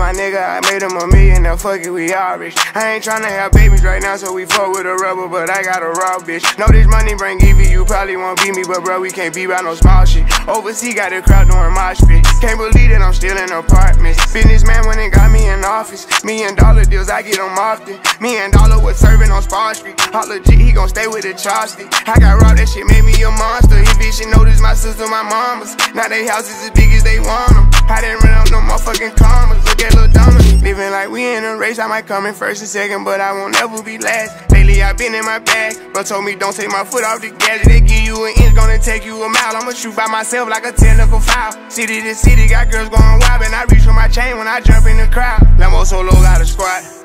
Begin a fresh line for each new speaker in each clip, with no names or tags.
my nigga, I made him a million, now fuck it, we all rich. I ain't tryna have babies right now, so we fuck with a rubber, but I got a raw bitch. Know this money bring Evie, you probably won't beat me, but bro, we can't be by no small shit. Overseas got the crowd doing my shit. Can't believe that I'm still in apartments. Businessman went and got me in office. Me and dollar deals, I get them often. Me and dollar was serving on Spar Street. All legit, he gon' stay with the chopstick. I got robbed, that shit made me a monster. He bitch, notice my sister, my mamas. Now they houses as big as they want them. I didn't run out no motherfucking commas. Look at Lil Dominique. Living like we in a race. I might come in first and second, but I won't ever be last. Lately I been in my bag, but told me don't take my foot off the gas. They give you an inch, gonna take you a mile. I'ma shoot by myself like a technical foul. City to city, got girls going wild, and I reach for my chain when I jump in the crowd. Lambo solo got a squad.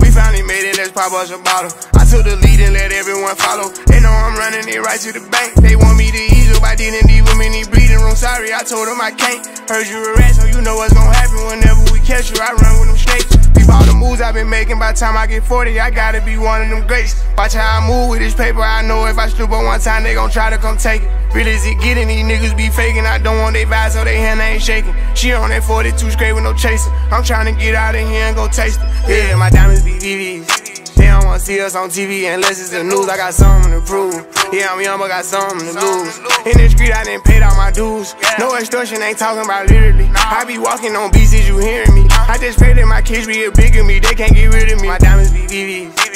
We finally made it, let's pop us a bottle. I took the lead and let everyone follow. They know I'm running it right to the bank. They want me to ease up, I didn't leave them in breathing room. Sorry, I told them I can't. Heard you rat, so you know what's gonna happen whenever we catch you. I run with them snakes. Peep all the moves I've been making. By the time I get 40, I gotta be one of them greats. Watch how I move with this paper. I know if I stoop on one time, they gon' try to come take it. Real as it getting, these niggas be faking. I don't want they vibes, so they hand ain't shaking. She on that 42 straight with no chaser. I'm trying to get out of here and go taste it. Yeah, my diamonds be VVs. They don't wanna see us on TV unless it's the news. I got something to prove. Yeah, I'm young, but got something to lose. In the street, I didn't pay all my dues. No extortion, ain't talking about literally. I be walking on beats, you hearing me? I just pray that my kids be a bigger me. They can't get rid of me. My diamonds be VVs.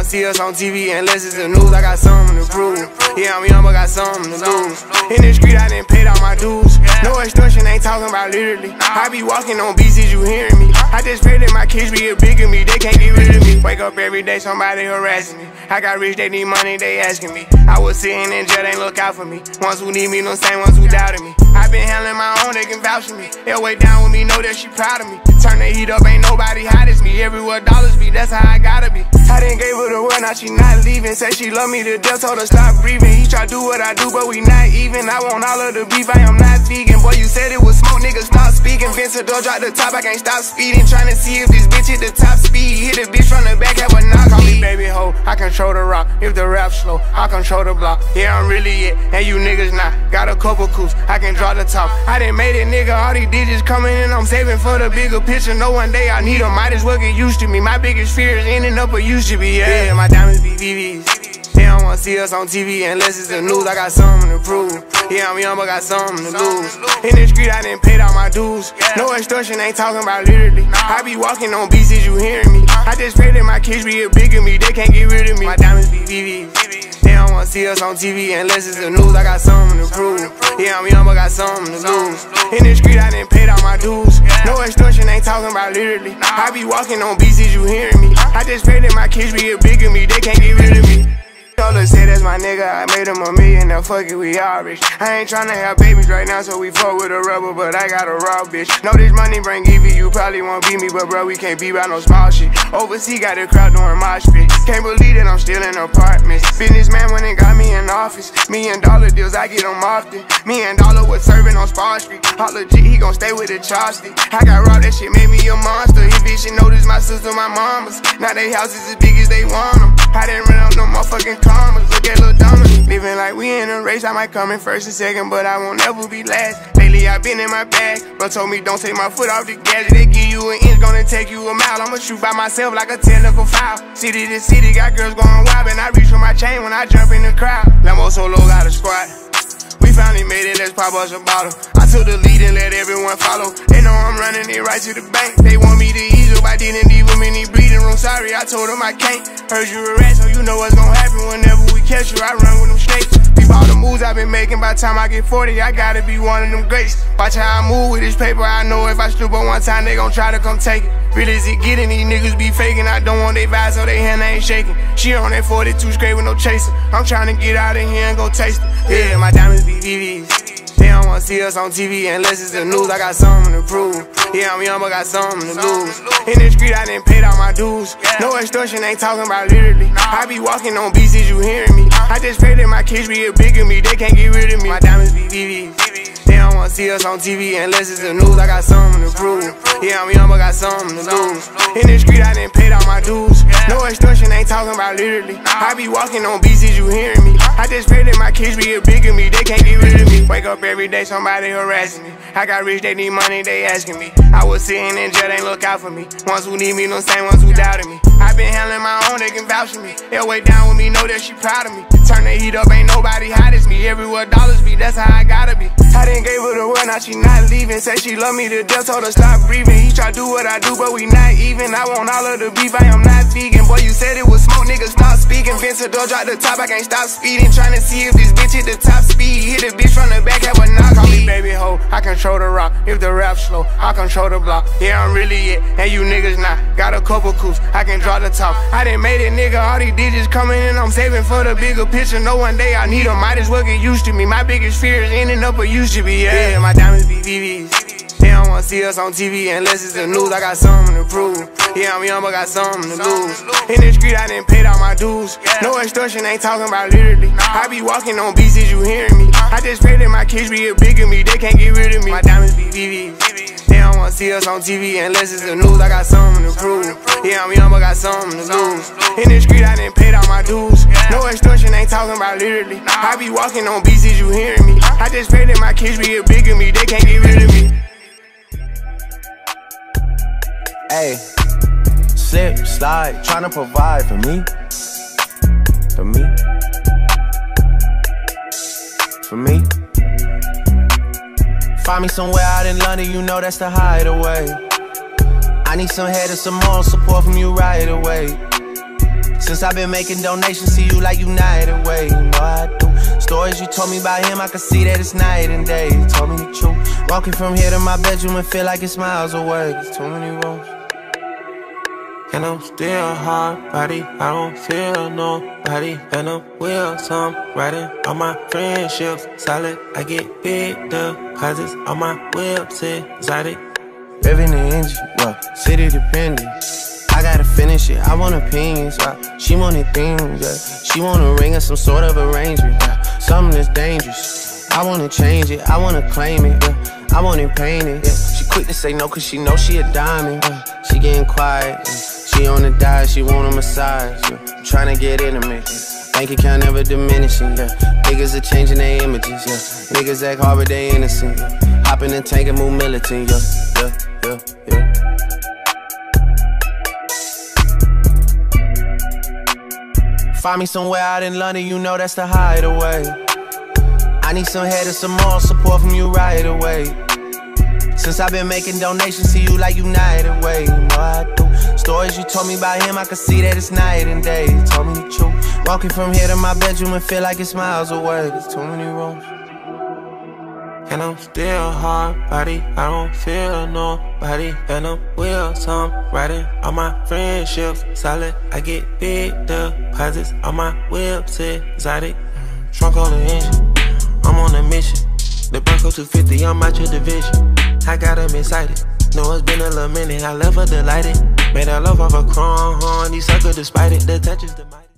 Don't see us on TV unless it's the news. I got something to prove. Yeah, I'm young, but got something to lose. In the street, I didn't pay all my dues. No extortion, ain't talking about literally. I be walking on is you hearing me? I just pray that my kids be a bigger me. They can't get rid of me. Wake up every day, somebody harassing me. I got rich, they need money, they asking me. I was sitting in jail, they look out for me. Ones who need me, no same ones who doubted me. I been handling my own, they can vouch for me. They'll way down with me, know that she proud of me. Turn the heat up, ain't nobody hot as me. Everywhere dollars be, that's how I gotta now she not leaving. Say she love me to death, told her stop breathing. He try do what I do, but we not even. I want all of the beef, I am not vegan. Boy, you said it was smoke, nigga, stop speaking. Vince door drop the top, I can't stop speeding. Trying to see if this bitch hit the top speed. Hit the bitch from the back, have a knock. Call me baby hoe, control the rock. If the rap slow, I control the block. Yeah, I'm really it, and you niggas not. Got a couple coups, I can draw the top. I didn't made it, nigga. All these digits coming in, I'm saving for the bigger picture. No one day I need them, might as well get used to me. My biggest fear is ending up where used to be. Yeah, yeah my diamonds be VVs. They don't wanna see us on TV unless it's the news. I got something to prove. Yeah, I'm young, but got something to lose. In the street, I didn't pay all my dues. No extortion, ain't talking about literally. I be walking on beats, is you hearing me? I just pray that my kids be a bigger me. They can't get rid of me. My diamonds be VVs. They don't wanna see us on TV unless it's the news. I got something to prove. Yeah, I'm young, but got something to lose. In the street, I didn't pay all my dues. No extortion, ain't talking about literally. I be walking on beats, is you hearing me? I just pray that my kids be a bigger me. They can't get rid of me. Say that's my nigga, I made him a million, now fuck it, we all rich. I ain't tryna have babies right now, so we fuck with a rubber, but I got a raw bitch. Know this money bring Evie, you probably won't beat me, but bro, we can't be by no small shit. Overseas got the crowd doing my shit. Can't believe that I'm still in apartments. Businessman went and got me in office. Me and dollar deals, I get them often. Me and dollar was serving on Spar Street. All legit, he gon' stay with the chopstick. I got robbed, that shit made me a monster. He bitch, she notice my sister, my mamas. Now they houses as big as they want them. I didn't run up no motherfucking commas. Look at Lil Dominique. Living like we in a race. I might come in first and second, but I won't ever be last. Lately I been in my bag, but told me don't take my foot off the gas. They give you an inch, gonna take you a mile. I'ma shoot by myself like a technical foul. City to city, got girls going wild, and I reach for my chain when I jump in the crowd. Lambo solo got a squad. We finally made it, let's pop us a bottle. I took the lead and let everyone follow. They know I'm running it right to the bank. They want me to ease up, I didn't leave them Sorry, I told them I can't. Heard you a rat, so you know what's gonna happen whenever we catch you. I run with them snakes. Peep all the moves I've been making. By the time I get 40, I gotta be one of them greats. Watch how I move with this paper. I know if I stoop on one time, they gon' try to come take it. Real is it getting, these niggas be faking. I don't want they vibes, so they hand ain't shaking. She on that 42 straight with no chaser. I'm trying to get out of here and go taste it. Yeah, my diamonds be VVs. Don't wanna see us on TV unless it's the news. I got something to prove. Yeah, I'm young, but got something to lose. In the street, I didn't pay all my dues. No extortion, ain't talking about literally. I be walking on beats, is you hearing me? I just pray that my kids be a bigger me. They can't get rid of me. My diamonds be VVs. They don't wanna see us on TV unless it's the news. I got something to prove. Yeah, I'm young, but got something to lose. In the street, I didn't talking about literally. I be walking on is you hearing me? I just pray that my kids be a bigger me, they can't get rid of me. Wake up every day, somebody harassing me. I got rich, they need money, they asking me. I was sitting in jail, they look out for me. Ones who need me, no same ones who doubted me. I been handling my own, they can vouch for me. They'll wait down with me, know that she proud of me. Turn the heat up, ain't nobody hot as me. Everywhere dollars be, that's how I gotta be. I didn't gave her the word, now she not leaving. Say she love me to death, told her stop breathing. He try do what I do, but we not even. I want all of the beef, I am not vegan. Boy, you said it was smoke, niggas stop speaking. Vince door drop the top, I can't stop speeding. Trying to see if this bitch hit the top speed. Hit a bitch from the back, have a knock. Call me baby ho, I control the rock. If the rap slow, I control the block. Yeah, I'm really it, and you niggas not. Got a couple coups, I can draw the top. I done made it, nigga. All these digits coming in, I'm saving for the bigger picture. No one day I need them, might as well get used to me. My biggest fear is ending up a used to be. Yeah, my diamonds be VVs. They don't wanna see us on TV unless it's the news. I got something to prove. Yeah, I'm young, but got something to lose. In the street, I didn't pay all my dues. No extortion, ain't talking about literally. I be walking on beats, you hearing me? I just pray that my kids be a bigger me. They can't get rid of me. My diamonds be VVs. They don't wanna see us on TV unless it's the news. I got something to prove. Yeah, I'm young, but got something to lose. In the street, I didn't pay all my dues. No extortion, ain't talking about literally. I be walking on beats, you hearing me? I just pray that my kids be a bigger me. They can't get rid of me.
Hey, slip, slide, trying to provide for me. For me. For me. Find me somewhere out in London, you know that's the hideaway. I need some head and some moral support from you right away. Since I've been making donations to you like United Way, you know I do. Stories you told me about him, I can see that it's night and day. You told me the truth. Walking from here to my bedroom and feel like it's miles away. There's too many rooms. And I'm still hard body, I don't feel nobody. And I'm with some riding on my friendships. Solid, I get big deposits on my whips exotic. Revving the engine, yeah, city dependent. I gotta finish it, I want opinions, yeah. She wanted things, yeah. She want a ring or some sort of arrangement, yeah. Something that's dangerous. I wanna change it, I wanna claim it, yeah. I want it painted, yeah. She quick to say no cause she know she a diamond, yeah. She getting quiet, yeah. She on the diet, she want a massage, yeah. To get intimate, yeah. Bank account never diminishing, yeah. Niggas are changing their images, yeah. Niggas act hard but they innocent, yeah. Hop in the tank and move militant, yeah, yeah, yeah, yeah. Find me somewhere out in London, you know that's the hideaway. I need some head and some more support from you right away. Since I've been making donations to you like United Way, you know I do. Stories you told me about him, I can see that it's night and day. You told me the truth. Walking from here to my bedroom and feel like it's miles away. There's too many rooms. And I'm still hard body, I don't feel nobody. And I'm with some riding on my friendships. Solid, I get big deposits on my whips, exotic. Trunk on the engine, I'm on a mission. The Bronco 250, I'm out your division. I got them excited. Know it's been a little minute, I left her delighted. Made her love off a crown, horn, these suckers despite it, the touch is the mighty.